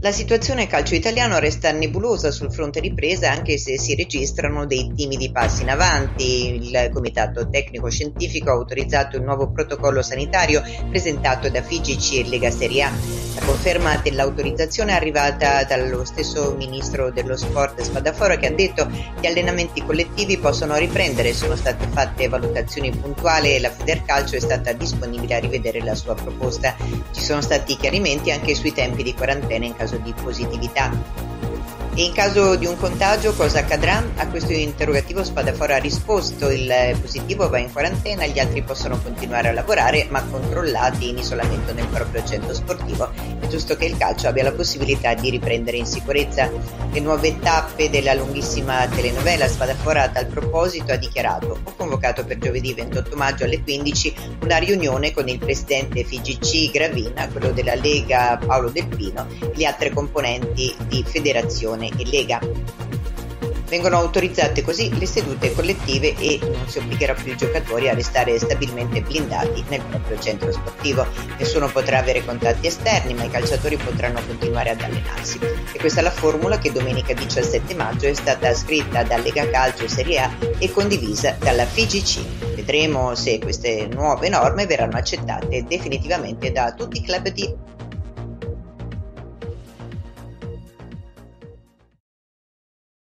La situazione calcio italiano resta nebulosa sul fronte ripresa anche se si registrano dei timidi passi in avanti. Il Comitato Tecnico Scientifico ha autorizzato il nuovo protocollo sanitario presentato da FIGC e Lega Serie A. La conferma dell'autorizzazione è arrivata dallo stesso ministro dello sport Spadafora che ha detto che gli allenamenti collettivi possono riprendere, sono state fatte valutazioni puntuali e la Federcalcio è stata disponibile a rivedere la sua proposta. Ci sono stati chiarimenti anche sui tempi di quarantena in caso caso di positività. E in caso di un contagio cosa accadrà? A questo interrogativo Spadafora ha risposto il positivo va in quarantena, gli altri possono continuare a lavorare ma controllati in isolamento nel proprio centro sportivo. È giusto che il calcio abbia la possibilità di riprendere in sicurezza. Le nuove tappe della lunghissima telenovela Spadafora a tal proposito ha dichiarato ho convocato per giovedì 28 maggio alle 15 una riunione con il presidente FIGC Gravina, quello della Lega Paolo Del Pino e le altre componenti di federazione e Lega. Vengono autorizzate così le sedute collettive e non si obbligherà più i giocatori a restare stabilmente blindati nel proprio centro sportivo. Nessuno potrà avere contatti esterni, ma i calciatori potranno continuare ad allenarsi. E questa è la formula che domenica 17 maggio è stata scritta da Lega Calcio Serie A e condivisa dalla FIGC. Vedremo se queste nuove norme verranno accettate definitivamente da tutti i club di